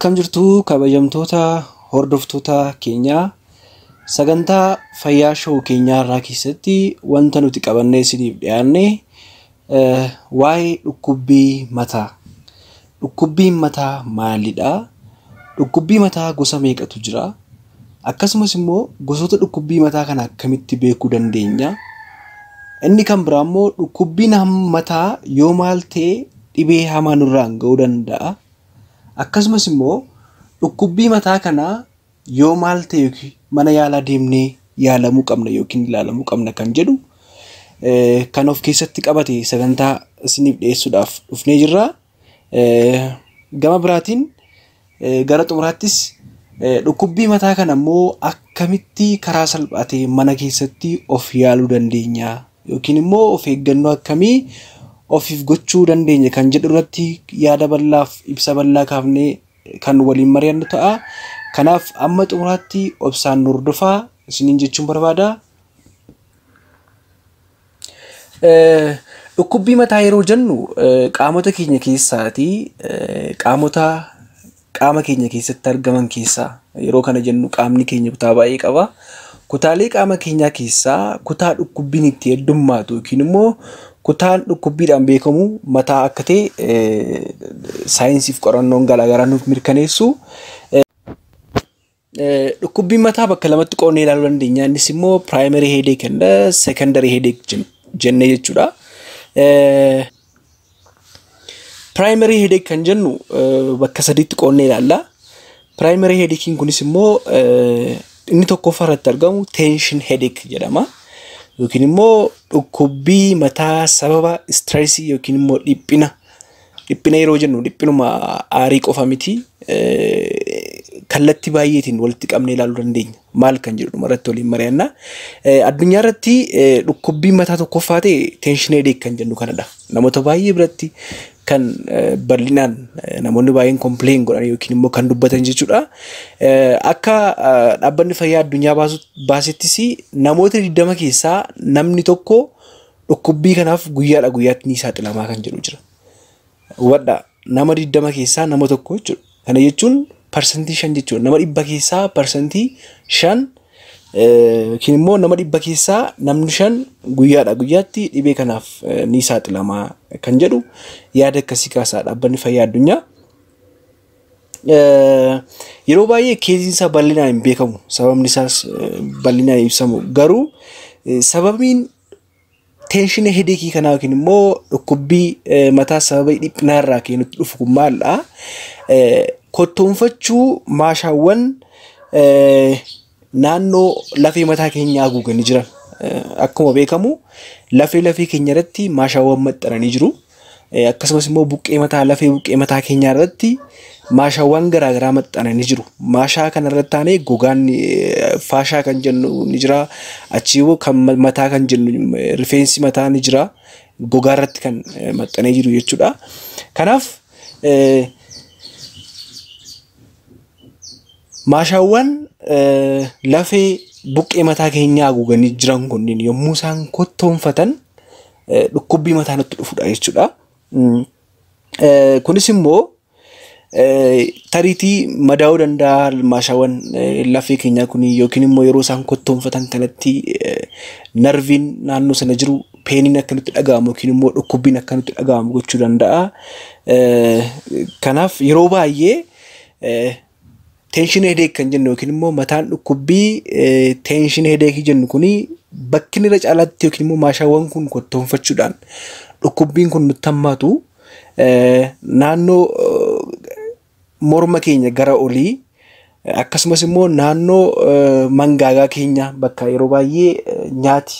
Akkam jirtu kabajamtoota hordoftoota keenyaa sagantaa fayyaa showuu keenyaa irraa keessatti wanta nuti qabannee isiniif dhiyaanne waa'ee dhukkubbii mataa. Dhukkubbiin mataa maalidha? Dhukkubbii mataa gosa meeqatu jira? Akkasumas immoo gosoota dhukkubbii mataa kana akkamitti beekuu dandeenya? Inni kan biraa immoo dhukkubbiin mataa yoo maal ta'e dhibee hamaa nurraan ga'uu danda'a? Akkasumas immoo dhukkubbii mataa kanaa yoo maal ta'e mana yaalaa deemnee yaalamuu qabna yookiin ilaalamuu qabna kan jedhu kan of keessatti qabate sagantaa isiniif dhiyeessuudhaaf dhufnee jirra. Gama biraatiin gara xumuraattis dhukkubbii mataa kana immoo akkamitti karaa salphaa ta'een mana keessatti of yaaluu dandeenya yookiin immoo of eeggannoo akkamii ofiif gochuu dandeenya kan jedhu irratti yaada bal'aaf ibsa bal'aa kaafnee kan waliin mari'annu ta'a. Kanaaf amma xumuraatti obsaan hordofaa isiniin jechuun barbaada. Dhukkubbii mataa yeroo jennu qaamota keenya keessaatii qaamota qaama keenya keessatti argaman keessaa yeroo kana jennu qaamni keenya kutaa baay'ee qaba. Kutaalee qaama keenyaa keessaa kutaa dhukkubbiin itti heddummaatu yookiin immoo kutaan dhukkubbiidhaan beekamu mataa akka ta'e saayinsiif qorannoon garaagaraa nuuf mirkaneessu. Dhukkubbiin mataa bakka lamatti qoonnee ilaaluu dandeenya. Innis immoo piraayimari heedeek and seekandari heedeek jennee jechuudha. Piraayimari heedeek kan jennu bakka sadiitti qoonnee ilaalla. Piraayimari heedeekiin kunis immoo inni tokkoffaa irratti argamu teenshin heedeek jedhama. Yookiin immoo dhukkubbii mataa sababa istireesii yookiin immoo dhiphina dhiphina yeroo jennu dhiphinuma aarii qofa miti kallattii baay'eetiin walitti qabnee ilaaluu dandeenya. Maal kan jedhu irratti waliin mari'anna. Addunyaa irratti dhukkubbiin mataa tokkoffaa ta'e teenshin heedeek kan jennu kanadha. Namoota baay'ee biratti kan bal'inaan namoonni baay'een kompileen godhan yookiin immoo kan dubbatan jechuudha. Akka dhaabbanni fayyaa addunyaa baasettis namoota 20 keessaa namni tokko dhukkubbii kanaaf guyyaadha guyyaatti ni saaxilamaa kan jedhu jira. Hubadhaa nama 20 keessaa nama tokko jechuudha. Kana jechuun parsantii shan jechuudha. Nama dhibba keessaa parsantii shan yookiin immoo nama dhibba keessaa namni shan guyyaadha guyyaatti dhibee kanaaf ni saaxilamaa kan jedhu yaada akkasii kaasaa dhaabbanni fayyaa addunyaa. Yeroo baay'ee keessiin isaa bal'inaan hin beekamu sababni isaas bal'inaan ibsamu garuu sababiin teenshinii hedeekii kanaa yookiin immoo dhukkubbii mataa sababa dhiphinaa irraa ka'ee nutti dhufu kun maalidha? Kottoonfachuu maashaawwan naannoo lafee mataa keenyaa haguuganii jiran. Akkuma beekamu lafee lafee keenya irratti maashaawwan maxxananii jiru. Akkasumas immoo buqqee mataa lafee buqqee mataa keenyaa irratti maashaawwan garaagaraa maxxananii jiru. Maashaa kana irratti taanee gogaan faashaa kan jennu ni jira. Achii kan mataa kan jennu rifeensi mataa ni jira. Gogaa irratti kan maxxanee jiru jechuudha. Kanaaf maashaawwan lafee buqqee mataa keenyaa haguuganii jiran kunniin yommuu isaan kottoonfatan dhukkubbii mataa nutti dhufudha jechuudha. Kunis immoo tariitii madaa'uu danda'a maashaawwan lafee keenyaa kun yookiin immoo yeroo isaan kottoonfatan kanatti narviin naannoo sana jiru peeniin akka nutti dhaga'amu yookiin immoo dhukkubbiin akka nutti dhaga'amu gochuu danda'a. Kanaaf yeroo baay'ee teenshin hedeek kan jennu yookiin immoo mataan dhukkubbii teenshin hedeekii jennu kuni bakki irra caalaatti yookiin immoo maashaawwan kun kottoonfachuudhaan dhukkubbiin kun nutti hammaatu naannoo morma keenya gara olii akkasumas immoo naannoo mangaagaa keenya bakka yeroo baay'ee nyaati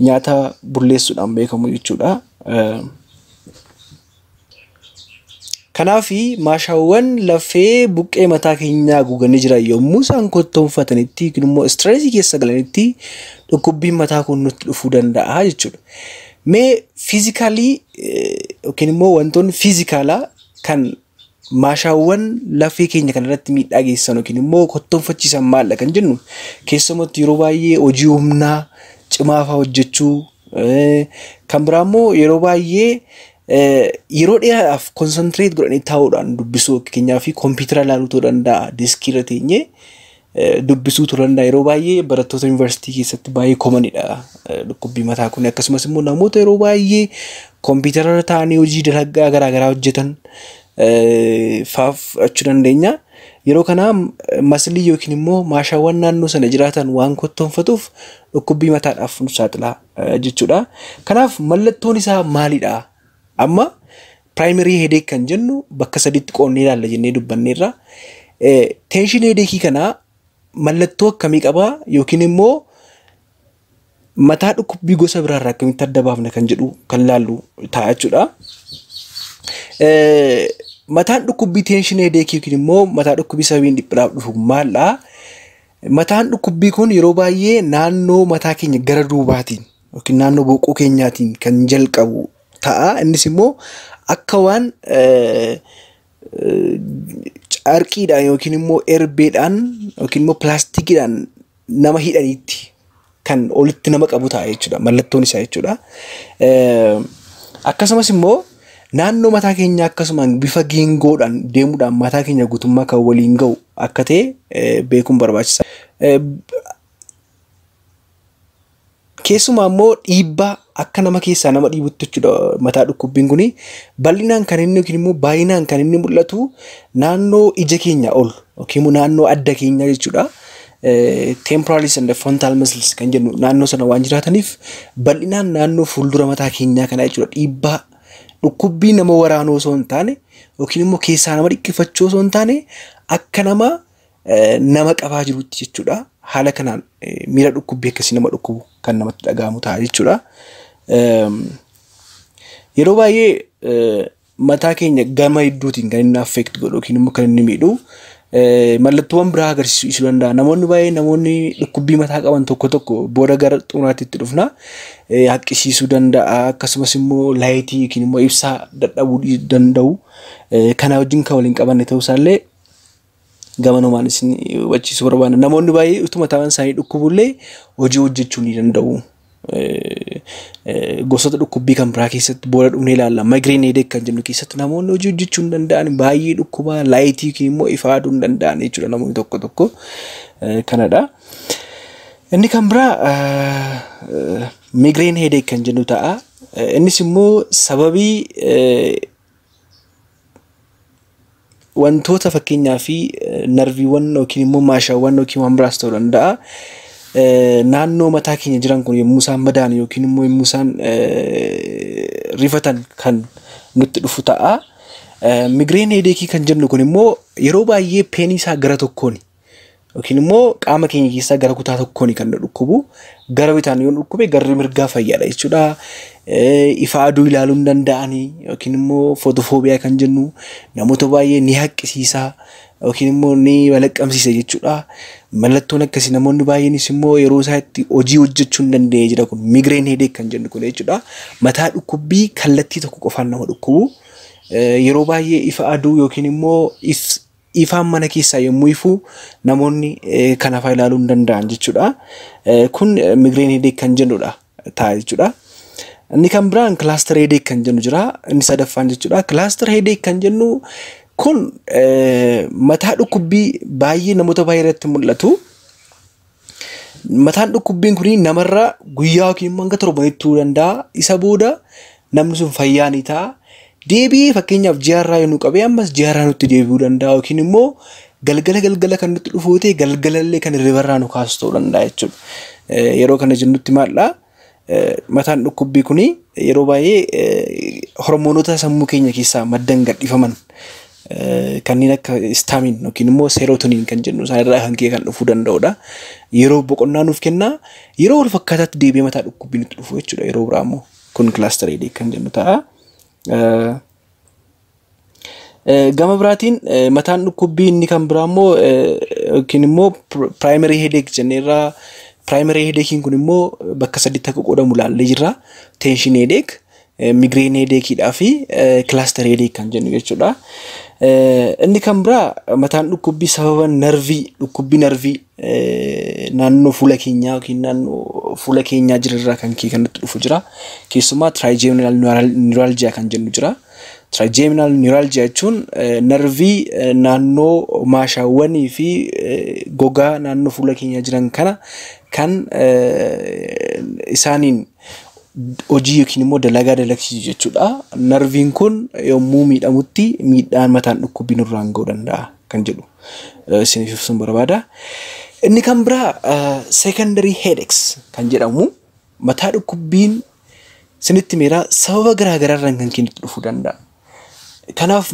nyaata bulleessuudhaan beekamu jechuudha. Kanaafi maashaawwan lafee buqqee mataa keenyaa haguuganii jiran yommuu isaan kottoonfatanitti yookiin immoo istireesii keessa galanitti dhukkubbiin mataa kun nutti dhufuu danda'a jechuudha. Mee fiizikaalii yookiin immoo wantoonni fiizikaalaa kan maashaawwan lafee keenya kanarratti miidhaa geessan yookiin immoo kottoonfachiisan maalla kan jennu keessumatti yeroo baay'ee hojii humnaa cimaa fa'aa hojjechuu kan biraa immoo yeroo baay'ee yeroo dheeraadhaaf konsantireet godhanii taa'uudhaan dubbisuu fakkeenyaaf kompiitara ilaaluu ta'uu danda'a diiskii irra teenyee dubbisuu ta'uu danda'a yeroo baay'ee barattoota yuunivarsiitii keessatti baay'ee komanidha dhukkubbii mataa kun akkasumas immoo namoota yeroo baay'ee kompiitara irra taa'anii hojii dalagaa garaagaraa hojjetan faaf fudhachuu dandeenya. Yeroo kana maslii yookiin immoo maashaawwan naannoo sana jiraatan waan kottoonfatuuf dhukkubbii mataadhaaf nu saaxila jechuudha. Kanaaf mallattoon isaa maalidha? Amma piraayimarii heedeek kan jennu bakka sadiitti qoonnee ilaalla jennee dubbanneerra. Teenshin heedeekii kanaa mallattoo akkamii qabaa yookiin immoo mataa dhukkubbii gosa biraarraa akkamitti adda baafna kan jedhu kan laallu ta'a jechuudha. Mataan dhukkubbii teenshin heedeekii yookiin immoo mataa dhukkubbii sababiin dhiphinaaf dhufu maaldhaa? Mataan dhukkubbii kun yeroo baay'ee naannoo mataa keenya gara duubaatiin yookiin naannoo boquu keenyaatiin kan jalqabu ta'a. Innis immoo akka waan carqiidhaan yookiin immoo erbeedhaan yookiin immoo pilaastikiidhaan nama hidhaniitti kan olitti nama qabu ta'a jechuudha. Mallattoon isaa jechuudha. Akkasumas immoo naannoo mataa keenyaa akkasumaan bifa geengoodhaan deemuudhaan mataa keenya guutummaa kan waliin ga'u akka ta'e beekuun barbaachisaa. Keessumaa immoo dhiibbaa akka nama keessaa nama dhiibutti jechuudha mataa dhukkubbiin kuni bal'inaan kan inni yookiin immoo baay'inaan kan inni mul'atu naannoo ija keenya ol yookiin immoo naannoo adda keenyaa jechuudha. Temporalis and frontal muscles kan jennu naannoo sana waan jiraataniif bal'inaan naannoo fuuldura mataa keenyaa kana jechuudha dhiibbaa dhukkubbii nama waraanuu osoo hin taane yookiin immoo keessaa nama dhiqqifachuu osoo hin taane akka nama nama qabaa jirutti jechuudha. Haala kanaan miira dhukkubbii akkasii nama dhukkubu kan namatti dhaga'amu ta'a jechuudha. Yeroo baay'ee mataa keenya gama hedduutiin kan inni affeekti godhu yookiin immoo kan inni miidhu mallattoowwan biraa agarsiisuu danda'a. Namoonni baay'ee namoonni dhukkubbii mataa qaban tokko tokko booda gara xumuraatti itti dhufna haqqisiisuu danda'a akkasumas immoo laayitii yookiin immoo ibsaa dadhabuu danda'u. Kana wajjin kan waliin qabanne ta'uusaallee gamanumaan isin hubachiisuu barbaada. Namoonni baay'ee utuma mataan isaanii dhukkubullee hojii hojjechuu ni danda'u. Gosoota dhukkubbii kan biraa keessatti booda dhufnee ilaalla. Migraine headache kan jennu keessatti namoonni hojii hojjechuu hin danda'an baay'ee dhukkuba laayitii yookiin immoo ifa aduu hin danda'an jechuudha namoonni tokko tokko kanadha. Inni kan biraa migraine headache kan jennu ta'a. Innis immoo sababii wantoota fakkeenyaa fi narviiwwan yookiin immoo maashaawwan yookiin waan biraas ta'uu danda'a. Naannoo mataa keenya jiran kun yommuu isaan madaan yookiin immoo yommuu isaan rifatan kan nutti dhufu ta'a. Migraine headache kan jennu kun immoo yeroo baay'ee peenii isaa gara tokkooni. Yookiin immoo qaama keenya keessaa gara kutaa tokkooni kan dhukkubu. Gara bitaan yoo dhukkube garri mirgaa fayyaadha jechuudha. Ifa aduu ilaaluu hin danda'anii yookiin immoo footofoobiyaa kan jennu namoota baay'ee ni haqqisiisa yookiin immoo ni balaqqamsiisa jechuudha. Mallattoon akkasii namoonni baay'eenis immoo yeroo isaa itti hojii hojjechuu hin dandeenye jira kun migraine headache kan jennu kun jechuudha. Mataa dhukkubbii kallattii tokko qofaan nama dhukkubu. Yeroo baay'ee ifa aduu yookiin immoo ifaan mana keessaa yommuu ifu namoonni kana fa'aa ilaaluu hin danda'an jechuudha. Kun migraine headache kan jennudha ta'a jechuudha. Inni kan biraan kilaaster headache kan jennu jira. Inni sadaffaan jechuudha. Kilaaster headache kan jennu kun mataa dhukkubbii baay'ee namoota baay'ee irratti mul'atu. Mataan dhukkubbiin kun namarra guyyaa yookiin hanga torbanitti danda'a. Isa booda namni sun fayyaa ni ta'a. Deebi'ee fakkeenyaaf ji'arraa yoo nu qabee ammas ji'arraa nutti deebi'uu danda'a yookiin immoo galgala galgala kan nutti dhufuu ta'e galgalallee kan hirribarraa nu kaasu ta'uu danda'a jechuudha. Yeroo kana jennutti maaldhaa? Mataan dhukkubbii kun yeroo baay'ee hormoonota sammuu keenya keessaa maddan gadhiifaman kanneen akka istaamin yookiin immoo seerotoniin kan jennu isaanirraa kan ka'e kan dhufuu danda'udha. Yeroo boqonnaa nuuf kennaa yeroo wal fakkaataatti deebi'ee mataa dhukkubbii nutti dhufu jechuudha yeroo biraa immoo kun kilaaster headache kan jennu ta'a. Gama biraatiin mataan dhukkubbii inni kan biraa immoo yookiin immoo piraayimarii headache jenneerraa piraayimarii heedeekiin kun immoo bakka sadiitti akka qoodamu ilaallee jirra. Teenshin heedeek, migreen heedeekiidhaa fi kilaaster heedeek kan jennu jechuudha. Inni kan biraa mataan dhukkubbii sababa narvii dhukkubbii narvii naannoo fuula keenyaa yookiin naannoo fuula keenyaa jirarraa kan kee kanatti dhufu jira. Keessumaa trigeminal neuralgia kan jennu jira. Trigeminal neuralgia jechuun narvii naannoo maashaawwanii fi gogaa naannoo fuula keenyaa jiran kana kan isaaniin hojii yookiin immoo dalagaa dalagsiisu jechuudha. Narviin kun yommuu miidhamutti miidhaan mataan dhukkubbii nurraan ga'uu danda'a kan jedhu isiniif ibsuun barbaada. Inni kan biraa secondary headaches kan jedhamu mataa dhukkubbiin sinitti miiraa sababa garaagaraarraan kan kennitti dhufuu danda'a. Kanaaf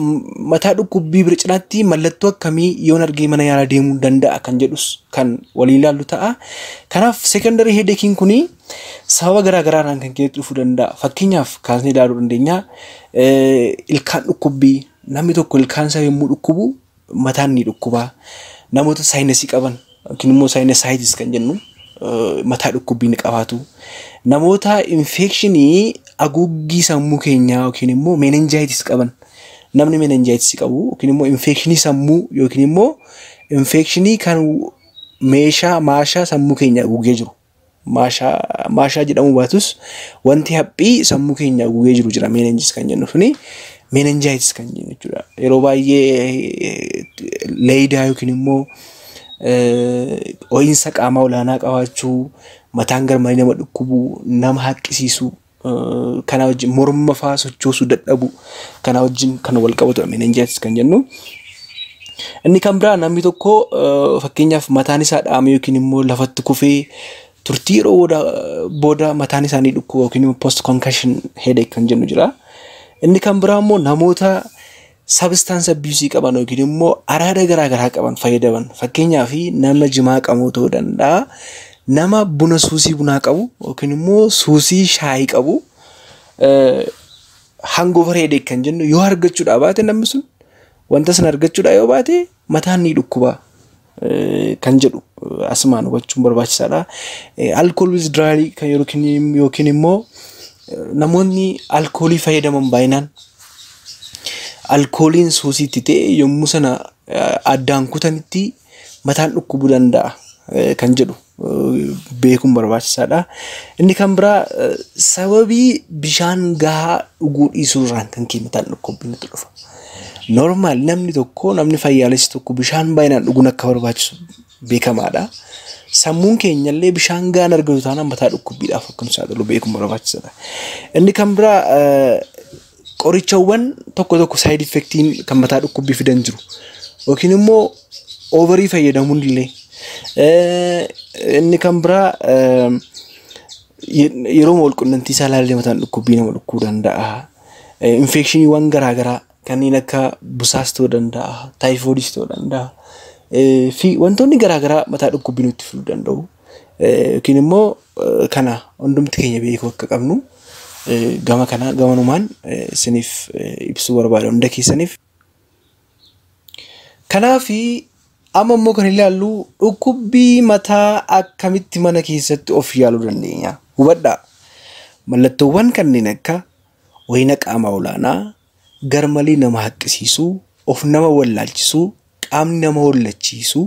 mataa dhukkubbii bira cinaatti mallattoo akkamii yoon argee mana yaalaa deemuu danda'a kan jedhus kan waliin ilaallu ta'a. Kanaaf secondary headachein kuni sababa garaagaraarraan kan kennitti dhufuu danda'a. Fakkeenyaaf kaasnee ilaaluu dandeenya ilkaan dhukkubbii namni tokko ilkaan isaa yommuu dhukkubu mataan ni dhukkuba. Namoota saayinasii qaban yookiin immoo saayinasaayitis kan jennu mataa dhukkubbii ni qabaatu. Namoota infekshinii haguuggii sammuu keenyaa yookiin immoo meenenjaayitis qaban namni meenenjaayitis qabu yookiin immoo infekshinii sammuu yookiin immoo infekshinii kan meeshaa maashaa sammuu keenya haguugee jiru. Maashaa jedhamu baatus wanti haphii sammuu keenya haguugee jiru jira meenenjis kan jennu suni meenenjaayitis kan jennu jechuudha. Yeroo baay'ee leeyidaa yookiin immoo ho'iinsa qaamaa olaanaa qabaachuu mataan garmalee nama dhukkubu nama haqqisiisu kana wajjin morma fa'aa sochoosuu dadhabu kana wajjin kan wal qabatu meenenjaayitis kan jennu. Inni kan biraa namni tokko fakkeenyaaf mataan isaa dhaame yookiin immoo lafatti kufee turtii yeroo booda mataan isaanii dhukkuba yookiin immoo post concussion headache kan jennu jira. Inni kan biraa immoo namoota substance abuse qaban yookiin immoo araada garaagaraa qaban fayyadaman fakkeenyaaf nama jimaa qabu ta'uu danda'a. Nama buna suusii bunaa qabu yookiin immoo suusii shaayii qabu hangover headache kan jennu yoo argachuudhaa baate namni sun wanta sana argachuudhaa yoo baate mataan ni dhukkuba kan jedhu asumaan hubachuun barbaachisaadha. Alkool withdrawal kan yookiin immoo namoonni alkoolii fayyadaman baay'inaan alkooliin suusiitti ta'e yommuu sana addaan kutanitti mataan dhukkubuu danda'a kan jedhu beekuun barbaachisaadha. Inni kan biraa sababii bishaan gahaa dhuguu dhiisuurraan kan ka'e mataan dhukkubbii nutti dhufa. Normaal namni tokko namni fayyaalessi tokko bishaan baay'inaan dhuguun akka barbaachisu beekamaadha. Sammuun keenyallee bishaan gahaan argatu taanaan mataa dhukkubbiidhaaf akka nu saaxilu beekuun barbaachisaadha. Inni kan biraa qorichawwan tokko tokko saayid effektiin kan mataa dhukkubbii fidan jiru. Yookiin immoo oovarii fayyadamuun illee inni kan biraa yeroo walqunnamtii isaa ilaalee mataan dhukkubbii nama dhukkuu danda'a. Infekshiniiwwan garaagaraa kanneen akka busaas ta'uu danda'a, taayifoodis ta'uu danda'a. Fi wantoonni garaagaraa mataa dhukkubbii nutti fiduu danda'u. Yookiin immoo kana hundumti keenya beekuu akka qabnu gama kana gamanumaan isiniif ibsuu barbaada hunda keessaniif. Kanaafi amma immoo kan ilaallu dhukkubbii mataa akkamitti mana keessatti of yaaluu dandeenya. Hubadhaa mallattoowwan kanneen akka wayina qaamaa olaanaa, garmalee nama haqqisiisuu, of nama wallaalchisuu, qaamni nama hollachiisuu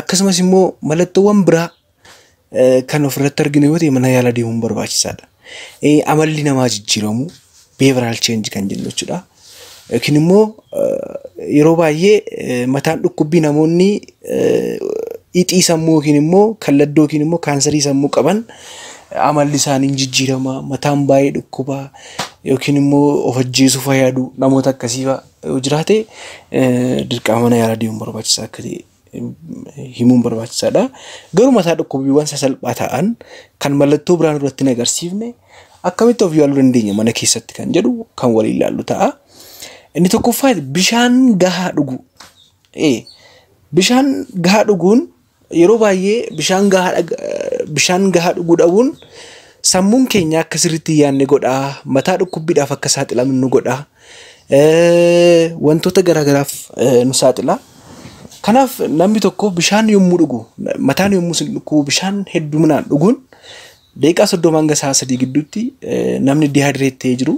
akkasumas immoo mallattoowwan biraa kan ofirratti arginu yoo ta'e mana yaalaa deemuun barbaachisaadha. Amalli namaa jijjiiramu behavioral change kan jennu jechuudha. Yookiin immoo yeroo baay'ee mataan dhukkubbii namoonni ixii sammuu yookiin immoo kalladdoo yookiin immoo kaansarii sammuu qaban amalli isaanii jijjiirama mataan baay'ee dhukkuba yookiin immoo of ajjeesuuf yaadu namoota akkasii yoo jiraate dirqama mana yaalaa deemuun barbaachisaa akka ta'e himuun barbaachisaadha. Garuu mataa dhukkubbiiwwan sasalphaa ta'an kan mallattoo biraan irratti hin agarsiifne akkamitti of yaaluu dandeenya mana keessatti kan jedhu kan waliin ilaallu ta'a. Inni tokkoffaa bishaan gahaa dhuguu. Bishaan gahaa dhuguun yeroo baay'ee bishaan gahaa dhuguu dhabuun sammuun keenya akka sirriitti yaadne godhaa mataa dhukkubbiidhaaf akka saaxilamnu nu godhaa wantoota garaagaraaf nu saaxila. Kanaaf namni tokko bishaan yommuu dhugu mataan yommuu sin dhukkubu bishaan hedduminaan dhuguun daqiiqaa soddoma hanga sa'a sadii gidduutti namni dihaayidireet ta'ee jiru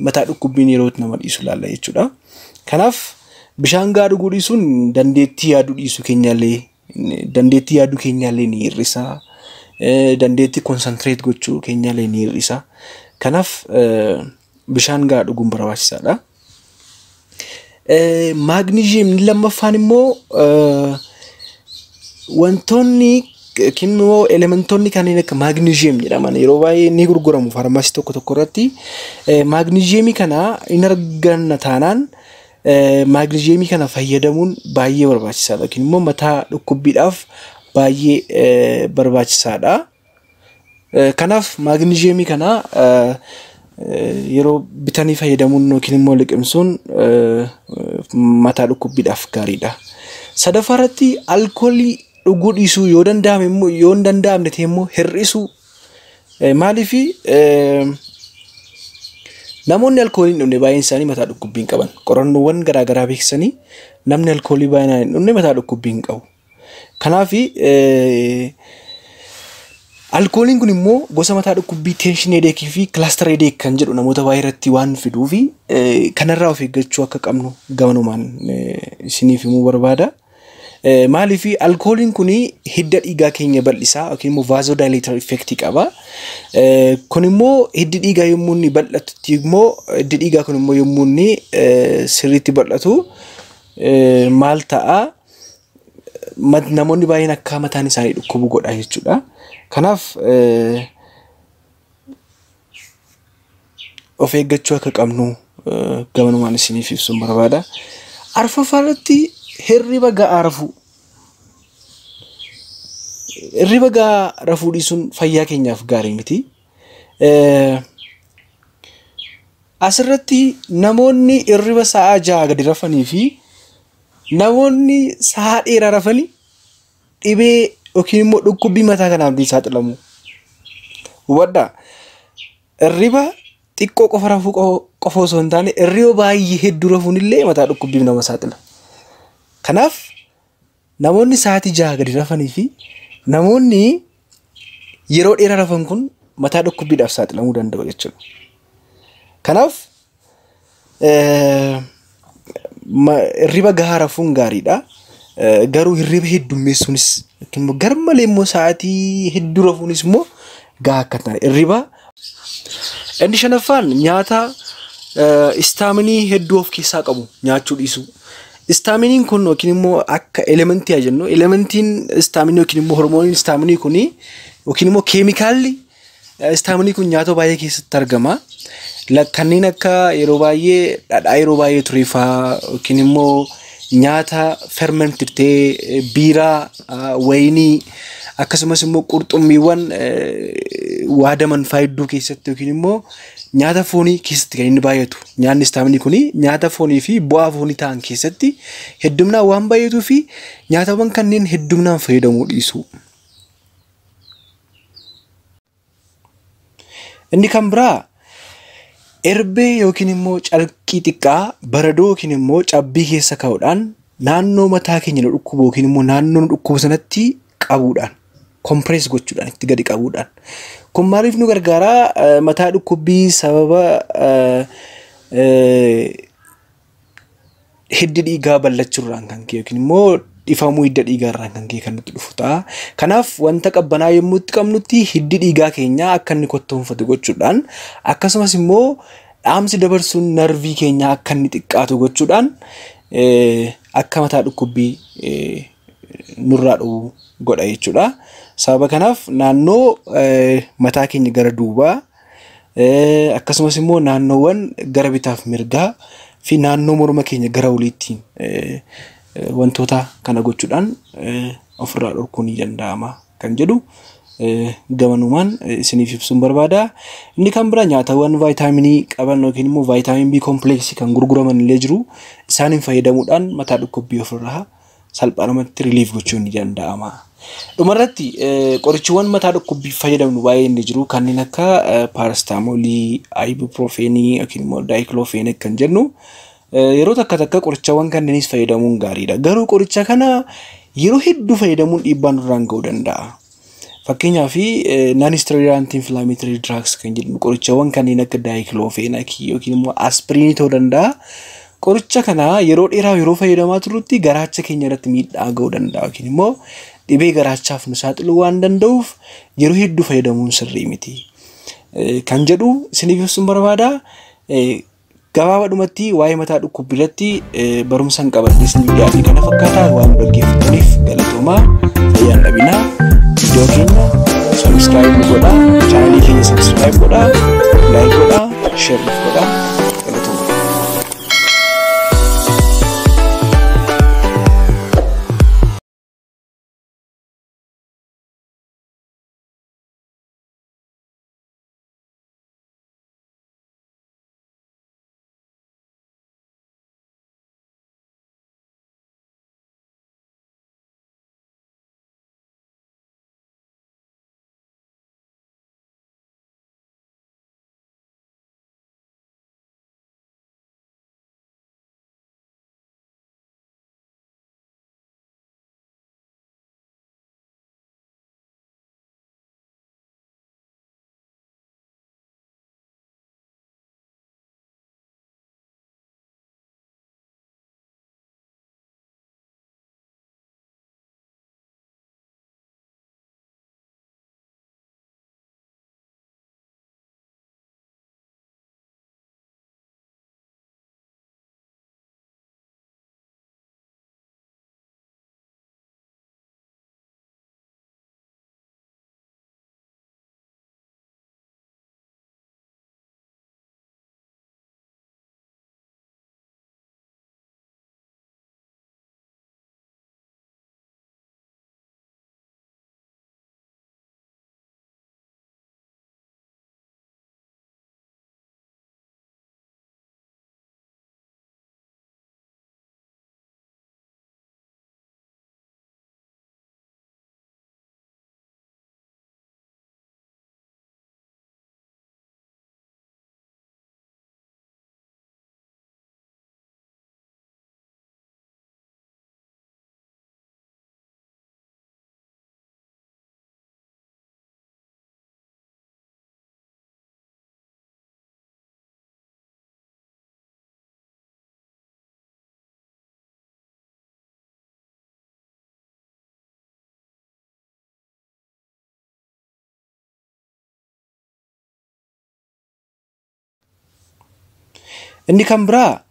mataa dhukkubbiin yeroo nama dhiisu ilaalla jechuudha. Kanaaf bishaan gahaa dhuguu dhiisuun dandeettii yaaduu dhiisuu keenyallee dandeettii yaaduu keenyallee ni hir'isa. Dandeettii konsantireet gochuu keenyallee ni hir'isa. Kanaaf bishaan gahaa dhuguun barbaachisaadha. Maagniziyeemni lammaffaan immoo wantoonni immoo elementoonni kanneen akka maagniziyeem jedhaman yeroo baay'ee ni gurguramu faarmaasii tokko tokko irratti. Maagniziyeemii kana hin arganna taanaan maagniziyeemii kana fayyadamuun baay'ee barbaachisaadha yookiin immoo mataa dhukkubbiidhaaf baay'ee barbaachisaadha. Kanaaf maagniziyeemii kana yeroo bitanii fayyadamuun yookiin immoo liqimsuun mataa dhukkubbiidhaaf gaariidha. Sadaffaa irratti alkoolii dhuguu dhiisuu yoo danda'ame immoo yoo hin danda'amne ta'e immoo hir'isuu. Maaliif namoonni alkoolii hin dhugne baay'een isaanii mataa dhukkubbii hin qaban. Qorannoowwan garaagaraa beeksisanii namni alkoolii baay'inaan hin dhugne mataa dhukkubbii hin qabu. Kanaaf alkooliin kun immoo gosa mataa dhukkubbii teenshin heedeekii fi kilaastara heedeek kan jedhu namoota baay'ee irratti waan fiduu fi kanarraa of eeggachuu akka qabnu gamanumaan isiniif himuu barbaada. Maaliif alkooliin kun hidda dhiigaa keenya bal'isaa yookiin immoo vaazodaayileetar effektii qaba. Kun immoo hiddi dhiigaa yommuu inni bal'atutti immoo hiddi dhiigaa kun immoo yommuu inni sirriitti bal'atu maal ta'a namoonni baay'een akka mataan isaanii dhukkubu godha jechuudha. Kanaaf of eeggachuu akka qabnu gamanumaan isiniif ibsuun barbaada. Arfaffaa irratti hirriba ga'aa rafuu. Hirriba ga'aa rafuu dhiisuun fayyaa keenyaaf gaarii miti. Asirratti namoonni hirriba sa'aa ja'a gadi rafanii fi namoonni sa'aa dheeraa rafanii dhibee yookiin immoo dhukkubbii mataa kanaaf ni saaxilamu. Hubadhaa hirriba xiqqoo qofa rafuu qofa osoo hin taane hirriba baay'ee hedduu rafuun illee mataa dhukkubbiif nama saaxila. Kanaaf namoonni sa'aatii jaha gadi rafanii fi namoonni yeroo dheeraa rafan kun mataa dhukkubbiidhaaf saaxilamuu danda'u jechuudha. Kanaaf hirriba gahaa rafuun gaariidha. Garuu hirriba heddummeessuunis garmalee immoo sa'aatii hedduu rafuunis immoo gahaa akka ta'e hirriba. Inni shanaffaan nyaata istaaminii hedduu of keessaa qabu nyaachuu dhiisuu. Istaaminiin kun yookiin immoo akka elementii jennu elementiin istaaminii yookiin immoo hormooniin istaaminii kun yookiin immoo keemikaalli istaaminii kun nyaata baay'ee keessatti argama. Kanneen akka yeroo baay'ee dhadhaa yeroo baay'ee ture fa'aa yookiin immoo nyaata fermented ta'ee biiraa wayinii akkasumas immoo qurxummiiwwan waadaman fa'aa hedduu keessatti yookiin immoo nyaata foonii keessatti kan inni baay'atu. Nyaanni istaaminii kun nyaata foonii fi bu'aa foonii ta'an keessatti heddumnaan waan baay'atuu fi nyaatawwan kanneen heddumnaan fayyadamuu dhiisu. Inni kan biraa erbee yookiin immoo calqii xiqqaa baradoo yookiin immoo cabbii keessa kaa'uudhaan naannoo mataa keenya nu dhukkubu yookiin immoo naannoo nu dhukkubu sanatti qabuudhaan kompirees gochuudhaan itti gadi qabuudhaan. Kun maaliif nu gargaaraa mataa dhukkubbii sababa hiddi dhiigaa ballachuurraan kan ka'e yookiin immoo dhifamuu hidda dhiigaarraan kan ka'e kan nutti dhufu ta'a. Kanaaf wanta qabbanaa yommuu itti qabnutti hiddi dhiigaa keenyaa akka inni kottoonfatu gochuudhaan akkasumas immoo dhaamsi dabarsuun narvii keenyaa akka inni xiqqaatu gochuudhaan akka mataa dhukkubbii nurraa dhowwu godha jechuudha. Sababa kanaaf naannoo mataa keenya gara duubaa akkasumas immoo naannoowwan gara bitaaf mirgaa fi naannoo morma keenya gara oliittiin wantoota kana gochuudhaan ofirraa dhorkuu ni danda'ama kan jedhu gamanumaan isiniif ibsuun barbaada. Inni kan biraa nyaatawwan vaayitaaminii qaban yookiin immoo vaayitaamin B kompleeksii kan gurguraman illee jiru isaaniin fayyadamuudhaan mataa dhukkubbii ofirraa salphaadhumatti riliif gochuun ni danda'ama. Dhumarratti qorichiiwwan mataa dhukkubbiif fayyadamnu baay'ee inni jiru kanneen akka paarastaamoolii, ibuprofeenii yookiin immoo daayikiloofeenii kan jennu yeroo takka takka qorichawwan kanneenis fayyadamuun gaariidha. Garuu qoricha kana yeroo hedduu fayyadamuun dhiibbaa nurraan ga'uu danda'a. Fakkeenyaaf non-steroidal inflammatory drugs kan jedhamu qorichawwan kanneen akka daayikilooфeenakii yookiin immoo aspiriinii ta'uu danda'a. Qoricha kana yeroo dheeraa yeroo fayyadamaa turrutti garaacha keenya irratti miidhaa ga'uu danda'a yookiin immoo dhibee garaachaaf nu saaxiluu waan danda'uuf yeroo hedduu fayyadamuun sirrii miti. Kan jedhu isiniif ibsuun barbaada. Gabaabadhumatti waa'ee mataa dhukkubbiirratti barumsa hin qabadhe isiniif dhiyaate kana fakkaata waan dhaggeeffataniif galatoomaa fayyaan dhabinaa viidiyoo keenya sabiskiraayib godhaa chaanalii keenya sabiskiraayib godhaa laayik godhaa sheer nuuf godhaa Inni kan biraa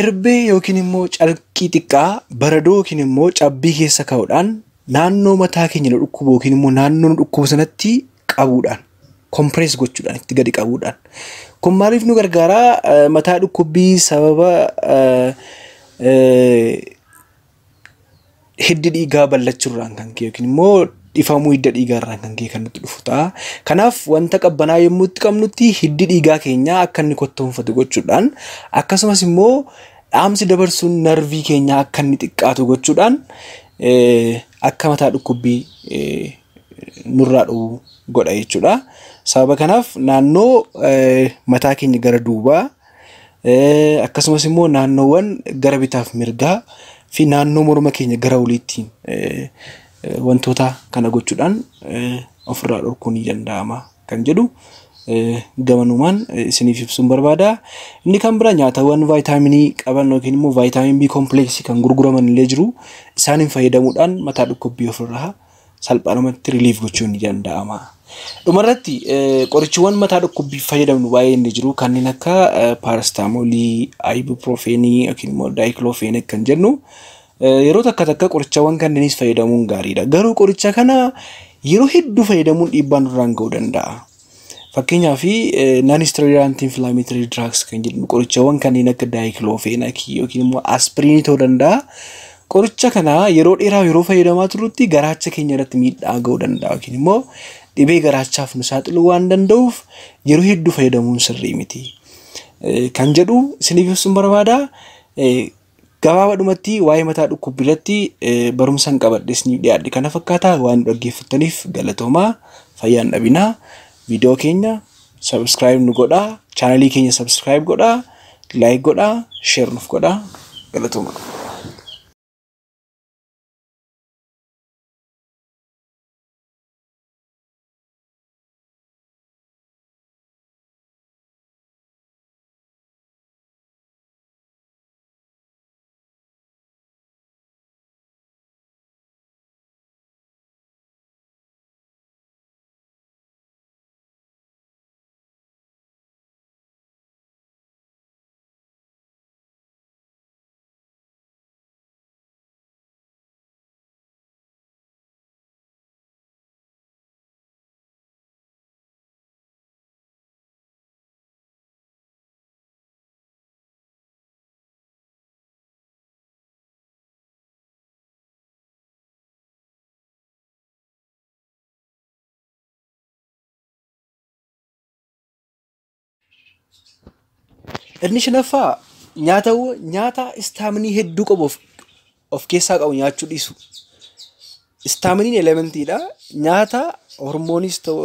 erbee yookiin immoo carqii xiqqaa baradoo yookiin immoo cabbii keessa kaa'uudhaan naannoo mataa keenya nu dhukkubu yookiin immoo naannoo nu dhukkubu sanatti qabuudhaan kompirees gochuudhaan itti gadi qabuudhaan. Kun maaliif nu gargaaraa mataa dhukkubbii sababa hiddi dhiigaa ballachuurraan kan ka'e yookiin immoo dhifamuu hidda dhiigaarraan kan ka'e kan nutti dhufu ta'a. Kanaaf wanta qabbanaa yommuu itti qabnutti hiddi dhiigaa keenyaa akka inni kottoonfatu gochuudhaan akkasumas immoo dhaamsi dabarsuun narvii keenyaa akka inni xiqqaatu gochuudhaan akka mataa dhukkubbii nurraa dhowwu godha jechuudha. Sababa kanaaf naannoo mataa keenya gara duubaa akkasumas immoo naannoowwan gara bitaaf mirgaa fi naannoo morma keenya gara oliitti wantoota kana gochuudhaan ofirraa dhorkuu ni danda'ama kan jedhu gamanumaan isiniif ibsuun barbaada. Inni kan bira nyaatawwan vaayitaaminii qaban yookiin immoo vaayitaamin B kompleeksii kan gurguraman illee jiru isaaniin fayyadamuudhaan mataa dhukkubbii ofirraa salphaadhumatti riliif gochuun ni danda'ama. Dhumarratti qorichiiwwan mataa dhukkubbiif fayyadamnu baay'ee inni jiru kanneen akka paarastaamoolii, ibuprofeenii yookiin immoo daayikiloofen kan jennu yeroo takka takka qorichawwan kanneenis fayyadamuun gaariidha. Garuu qoricha kana yeroo hedduu fayyadamuun dhiibbaa nurraan ga'uu danda'a. Fakkeenyaaf non-steroidal anti-inflammatory drugs kan jedhamu qorichawwan kanneen akka daayikilooфeenakii yookiin immoo aspiriinii ta'uu danda'a. Qoricha kana yeroo dheeraa yeroo fayyadamaa turrutti garaacha keenya irratti miidhaa ga'uu danda'a yookiin immoo dhibee garaachaaf nu saaxiluu waan danda'uuf yeroo hedduu fayyadamuun sirrii miti. Kan jedhu isiniif ibsuun barbaada. Gabaabadhumatti waa'ee mataa dhukkubbiirratti barumsa hin qabadhe isiniif dhiyaadhe kana fakkaata waan dhaggeeffattaniif galatoomaa fayyaan dhabinaa viidiyoo keenya sabiskiraayib nu godhaa chaanalii keenya sabiskiraayib godhaa laayik godhaa sheer nuuf godhaa galatoomaa. Inni shanaffaa nyaata istaaminii hedduu qabu of, keessaa qabu nyaachuu dhiisu. Istaaminiin elementiidha. Nyaata hormoonis ta'u